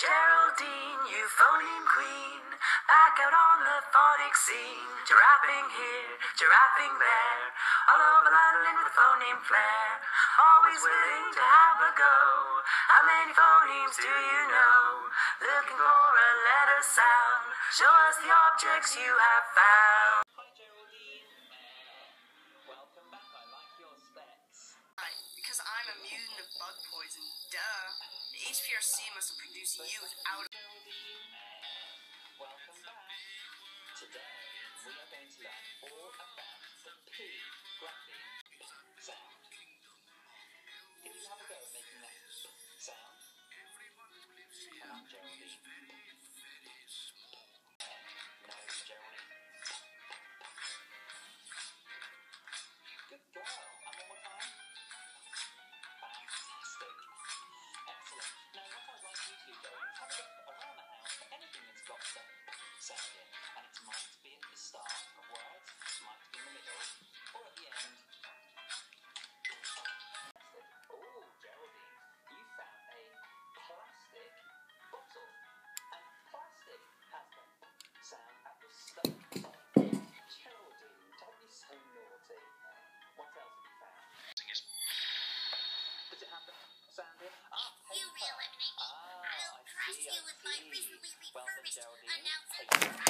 Geraldine, you euphonium queen, back out on the phonic scene. Giraffing here, giraffing there, all over London with phoneme flair. Always willing to have a go. How many phonemes do you know? Looking for a letter sound. Show us the objects you have found. I'm immune to bug poison. Duh. The HPRC must have produced you without. Might be at the start of words, might be in the middle, or at the end. Oh, Geraldine, you found a plastic bottle. And plastic has the sound at the start. Geraldine, don't be so naughty. What else have you found? Does it have the sound in? Ah, You me. Ah, I'll crush see, I see. recently Well done, refurbished Geraldine.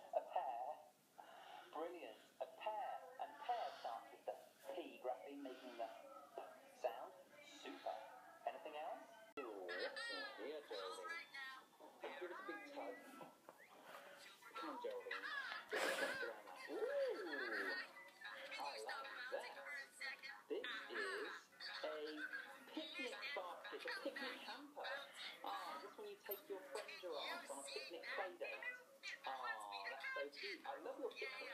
yeah.